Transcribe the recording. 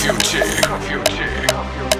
Future.